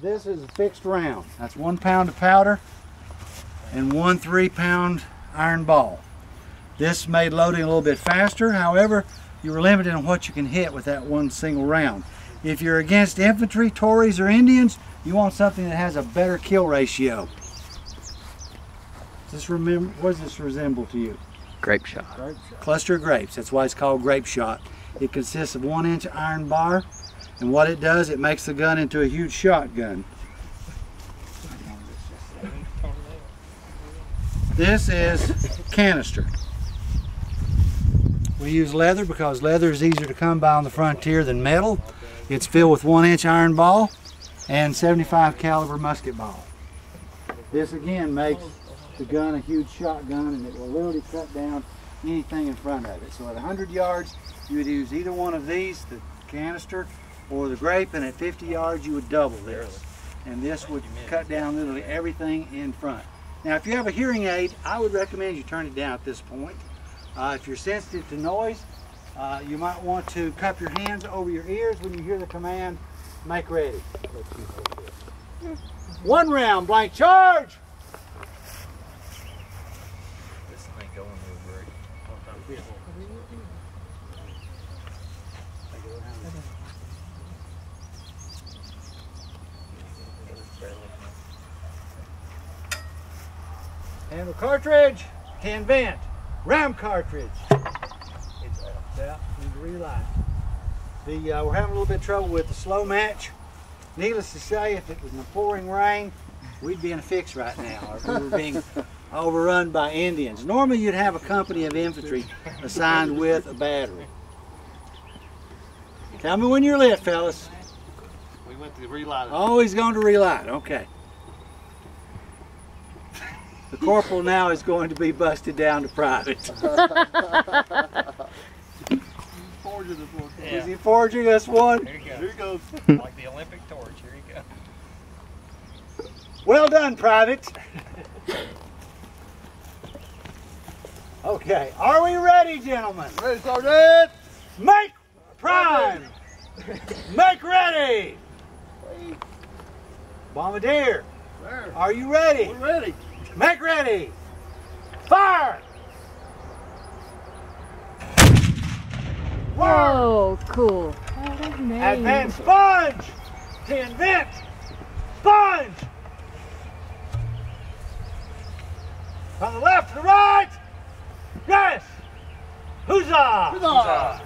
This is a fixed round. That's one pound of powder and one three pound iron ball. This made loading a little bit faster. However, you were limited on what you can hit with that one single round. If you're against infantry, Tories, or Indians, you want something that has a better kill ratio. Does this remember, what does this resemble to you? Grape shot. Cluster of grapes. That's why it's called grape shot. It consists of one inch iron bar, and what it does, it makes the gun into a huge shotgun. This is canister. We use leather because leather is easier to come by on the frontier than metal. It's filled with one inch iron ball and 75 caliber musket ball. This again makes the gun a huge shotgun and it will literally cut down anything in front of it. So at 100 yards, you would use either one of these, the canister or the grape, and at 50 yards, you would double this. And this would cut down literally everything in front. Now, if you have a hearing aid, I would recommend you turn it down at this point. Uh, if you're sensitive to noise, uh, you might want to cup your hands over your ears when you hear the command, make ready. One round, blank charge! This ain't going real great. And the cartridge can vent. Ram cartridge. It's yeah, need to relight. The uh, we're having a little bit of trouble with the slow match. Needless to say, if it was in the pouring rain, we'd be in a fix right now. Or we were being overrun by Indians. Normally, you'd have a company of infantry assigned with a battery. Tell me when you're lit, fellas. We went to relight. Oh, he's going to relight. Okay. The corporal now is going to be busted down to private. Forging this one. Is he forging us one? Here you Here go. he goes. like the Olympic torch. Here you go. Well done, private. Okay, are we ready, gentlemen? Ready, Sergeant? Make prime. Make ready. Bombardier, There. are you ready? We're ready. Make ready. Fire. Whoa, cool. Advance sponge. To invent. Sponge. From the left to the right. Yes. Huzzah. Huzzah.